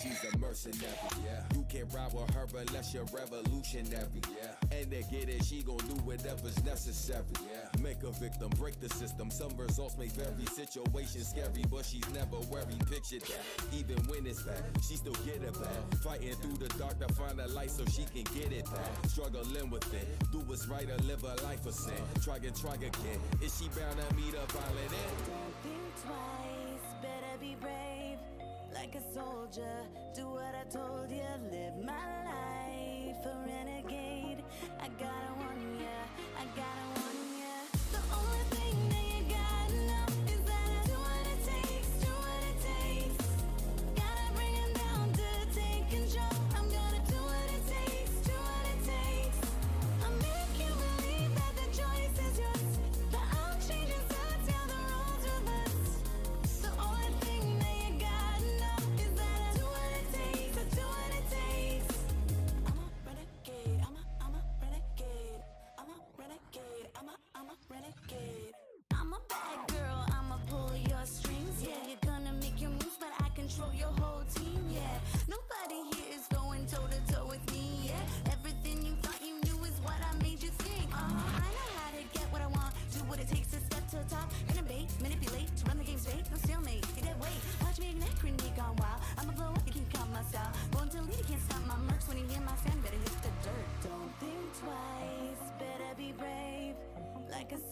She's a mercenary, yeah. You can't ride with her unless you're revolutionary, yeah. And to get it, she gon' do whatever's necessary, yeah. Make a victim, break the system. Some results may vary, situation scary, but she's never worried. Picture that, even when it's bad, she still get it back. Fighting through the dark to find a light so she can get it back. Struggling with it, do what's right or live a life of sin. Try and try again. Is she bound to meet a violent end? Don't think twice, better be brave. Like a soldier, do what I told you, live my life a renegade. I gotta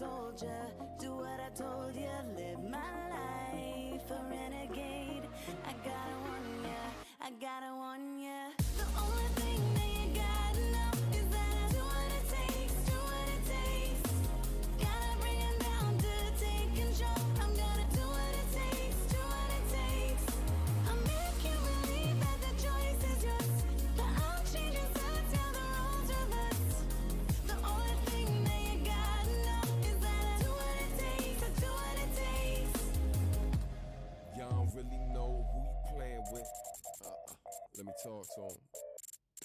Like a soldier, do what I told you, live my life a renegade. I gotta warn ya, I gotta with. Uh-uh. Let me talk to him.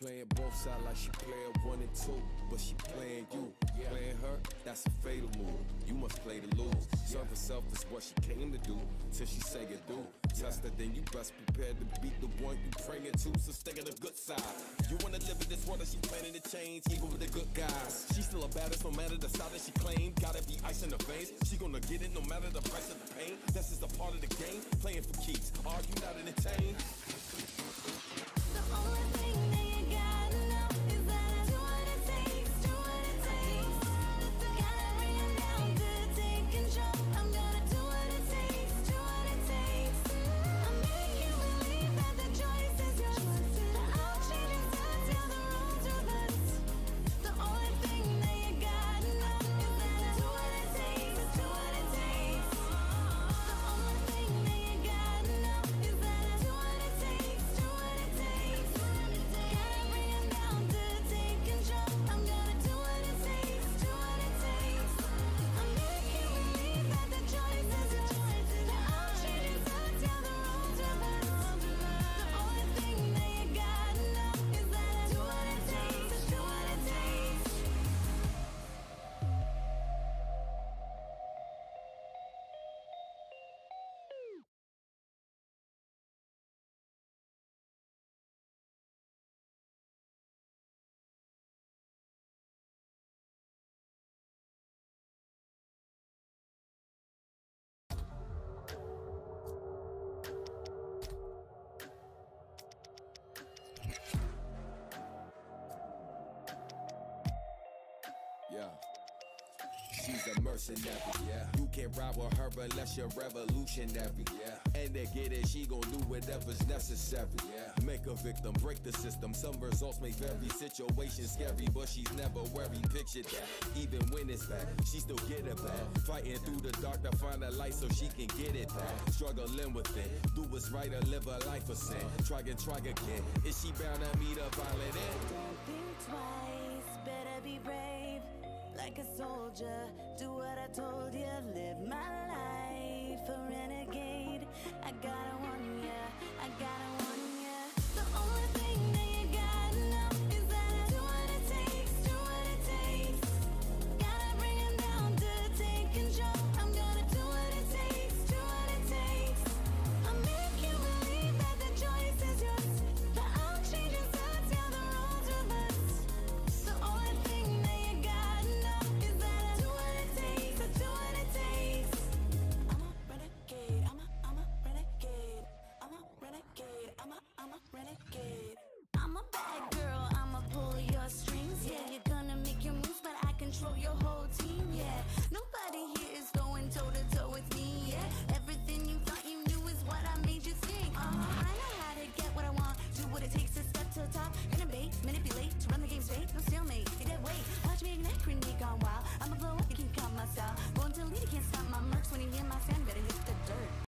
Playing both sides like she playing one and two, but she playing you. Playing her, that's a fatal move. You must play to lose. Serve herself is what she came to do, till she say it do. Test her, then you best prepared to beat the one you praying to, so stay on the good side. You wanna live in this world that she planning to change, even with the good guys. She still a baddest, no matter the style that she claim. Gotta be ice in the veins, she gonna get it no matter the price of the pain. That's just a part of the game, playing for keeps. Are you not entertained? The only Yeah. She's a mercenary, yeah. You can't ride with her unless you're revolutionary, yeah. And to get it, she gon' do whatever's necessary, yeah. Make a victim, break the system. Some results may vary, situation scary, but she's never worried. Picture that, even when it's bad, she still get it back. Fighting through the dark to find a light so she can get it back. Struggling with it, do what's right or live a life of sin. Try and try again. Is she bound to meet a violent end? Don't think twice, better be brave. Like a soldier, do what I told you, live my life a renegade. I gotta warn ya, I gotta warn ya. The only thing